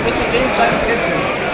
What's the name? time schedule?